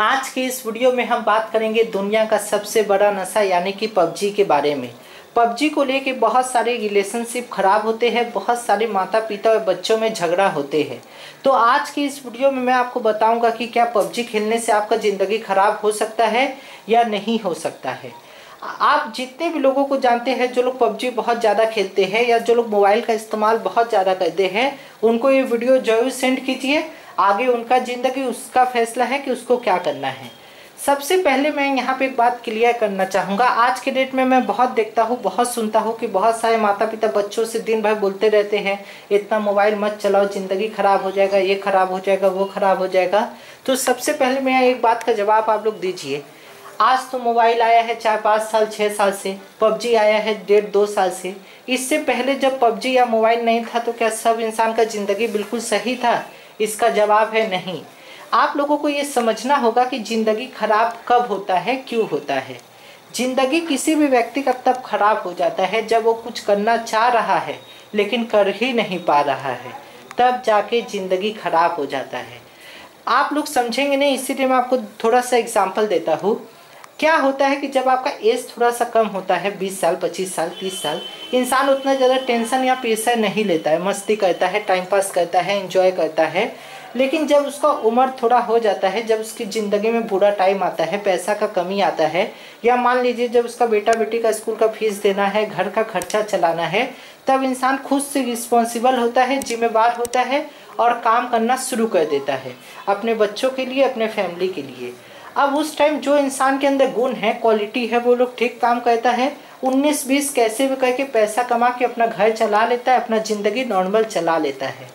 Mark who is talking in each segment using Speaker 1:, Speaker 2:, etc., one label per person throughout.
Speaker 1: आज के इस वीडियो में हम बात करेंगे दुनिया का सबसे बड़ा नशा, यानी कि पबजी के बारे में। पबजी को लेके बहुत सारे रिलेशनशिप खराब होते हैं, बहुत सारे माता पिता और बच्चों में झगड़ा होते हैं। तो आज की इस वीडियो में मैं आपको बताऊँगा कि क्या पबजी खेलने से आपका ज़िंदगी खराब हो सकता है या नहीं हो सकता है। आप जितने भी लोगों को जानते हैं, जो लोग पबजी बहुत ज़्यादा खेलते हैं या जो लोग मोबाइल का इस्तेमाल बहुत ज़्यादा करते हैं, उनको ये वीडियो ज़रूर सेंड कीजिए। आगे उनका ज़िंदगी, उसका फैसला है कि उसको क्या करना है। सबसे पहले मैं यहाँ पे एक बात क्लियर करना चाहूँगा। आज के डेट में मैं बहुत देखता हूँ, बहुत सुनता हूँ कि बहुत सारे माता पिता बच्चों से दिन भर बोलते रहते हैं, इतना मोबाइल मत चलाओ, ज़िंदगी ख़राब हो जाएगा, ये ख़राब हो जाएगा, वो ख़राब हो जाएगा। तो सबसे पहले मैं एक बात का जवाब आप लोग दीजिए। आज तो मोबाइल आया है चार, पाँच साल छः साल से, पबजी आया है डेढ़, दो साल से। इससे पहले जब पबजी या मोबाइल नहीं था तो क्या सब इंसान का ज़िंदगी बिल्कुल सही था? इसका जवाब है नहीं। आप लोगों को ये समझना होगा कि ज़िंदगी खराब कब होता है, क्यों होता है। ज़िंदगी किसी भी व्यक्ति का तब खराब हो जाता है जब वो कुछ करना चाह रहा है, लेकिन कर ही नहीं पा रहा है। तब जाके ज़िंदगी खराब हो जाता है। आप लोग समझेंगे नहीं, इसीलिए मैं आपको थोड़ा सा एग्ज़ाम्पल देता हूँ। क्या होता है कि जब आपका एज थोड़ा सा कम होता है 20 साल 25 साल 30 साल, इंसान उतना ज़्यादा टेंशन या प्रेशर नहीं लेता है। मस्ती करता है टाइम पास करता है इंजॉय करता है। लेकिन जब उसका उम्र थोड़ा हो जाता है, जब उसकी ज़िंदगी में बुरा टाइम आता है, पैसा का कमी आता है, या मान लीजिए जब उसका बेटा बेटी का स्कूल का फ़ीस देना है, घर का खर्चा चलाना है, तब इंसान खुद से रिस्पॉन्सिबल होता है, जिम्मेवार होता है और काम करना शुरू कर देता है। अपने बच्चों के लिए, अपने फैमिली के लिए। अब उस टाइम जो इंसान के अंदर गुण है क्वालिटी है, वो लोग ठीक काम करता है, उन्नीस बीस कैसे भी करके पैसा कमा के अपना घर चला लेता है, अपना ज़िंदगी नॉर्मल चला लेता है।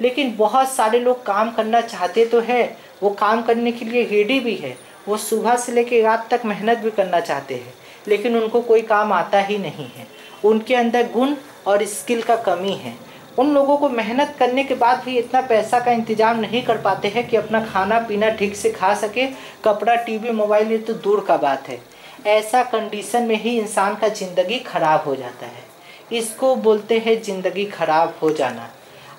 Speaker 1: लेकिन बहुत सारे लोग काम करना चाहते तो है, वो काम करने के लिए रेडी भी है, वो सुबह से लेकर रात तक मेहनत भी करना चाहते हैं, लेकिन उनको कोई काम आता ही नहीं है। उनके अंदर गुण और स्किल का कमी है। उन लोगों को मेहनत करने के बाद भी इतना पैसा का इंतज़ाम नहीं कर पाते हैं कि अपना खाना पीना ठीक से खा सके। कपड़ा, टीवी, मोबाइल, ये तो दूर का बात है। ऐसा कंडीशन में ही इंसान का ज़िंदगी खराब हो जाता है। इसको बोलते हैं ज़िंदगी खराब हो जाना।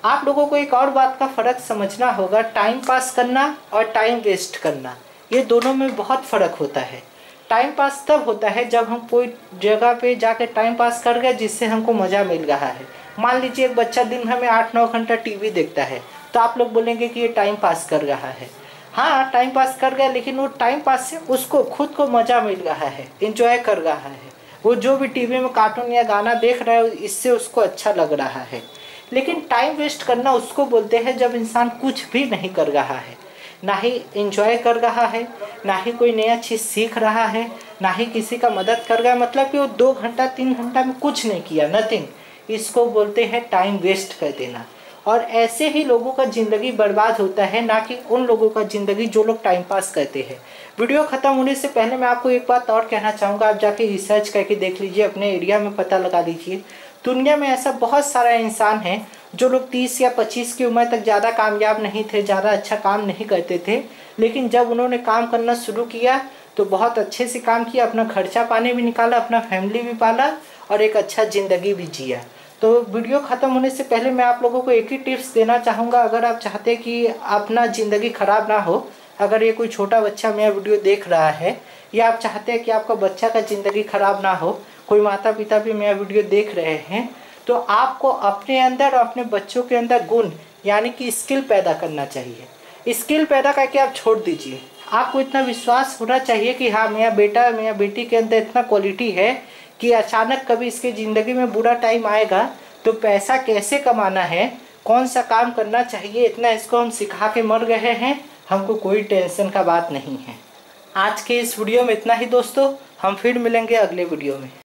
Speaker 1: आप लोगों को एक और बात का फ़र्क समझना होगा। टाइम पास करना और टाइम वेस्ट करना। ये दोनों में बहुत फ़र्क होता है। टाइम पास तब होता है जब हम कोई जगह पे जाकर टाइम पास कर गए जिससे हमको मज़ा मिल रहा है। मान लीजिए एक बच्चा दिन भर में आठ नौ घंटा टीवी देखता है तो आप लोग बोलेंगे कि ये टाइम पास कर रहा है। हाँ टाइम पास कर गया, लेकिन वो टाइम पास से उसको खुद को मज़ा मिल रहा है इंजॉय कर रहा है। वो जो भी टीवी में कार्टून या गाना देख रहा है, इससे उसको अच्छा लग रहा है। लेकिन टाइम वेस्ट करना उसको बोलते हैं जब इंसान कुछ भी नहीं कर रहा है। ना ही इंजॉय कर रहा है, ना ही कोई नया चीज़ सीख रहा है, ना ही किसी का मदद कर रहा है। मतलब कि वो दो घंटा, तीन घंटा में कुछ नहीं किया नथिंग इसको बोलते हैं टाइम वेस्ट कर देना। और ऐसे ही लोगों का ज़िंदगी बर्बाद होता है, ना कि उन लोगों का ज़िंदगी जो लोग टाइम पास करते हैं। वीडियो ख़त्म होने से पहले मैं आपको एक बात और कहना चाहूँगा, आप जाके रिसर्च करके देख लीजिए, अपने एरिया में पता लगा लीजिए। दुनिया में ऐसा बहुत सारा इंसान है, जो लोग तीस या पच्चीस की उम्र तक ज़्यादा कामयाब नहीं थे, ज़्यादा अच्छा काम नहीं करते थे। लेकिन जब उन्होंने काम करना शुरू किया तो बहुत अच्छे से काम किया, अपना खर्चा पानी भी निकाला, अपना फैमिली भी पाला और एक अच्छा ज़िंदगी भी जिया। तो वीडियो ख़त्म होने से पहले मैं आप लोगों को एक ही टिप्स देना चाहूँगा। अगर आप चाहते कि अपना ज़िंदगी ख़राब ना हो, अगर ये कोई छोटा बच्चा मेरा वीडियो देख रहा है, या आप चाहते हैं कि आपका बच्चा का ज़िंदगी ख़राब ना हो, कोई माता पिता भी मेरा वीडियो देख रहे हैं तो आपको अपने अंदर और अपने बच्चों के अंदर गुण, यानी कि स्किल पैदा करना चाहिए। स्किल पैदा करके आप छोड़ दीजिए। आपको इतना विश्वास होना चाहिए कि हाँ मेरा बेटा, मेरा बेटी के अंदर इतना क्वालिटी है कि अचानक कभी इसके ज़िंदगी में बुरा टाइम आएगा तो पैसा कैसे कमाना है? कौन सा काम करना चाहिए? इतना इसको हम सिखा के मर गए हैं। हमको कोई टेंशन का बात नहीं है। आज के इस वीडियो में इतना ही दोस्तों। हम फिर मिलेंगे अगले वीडियो में।